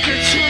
Rocket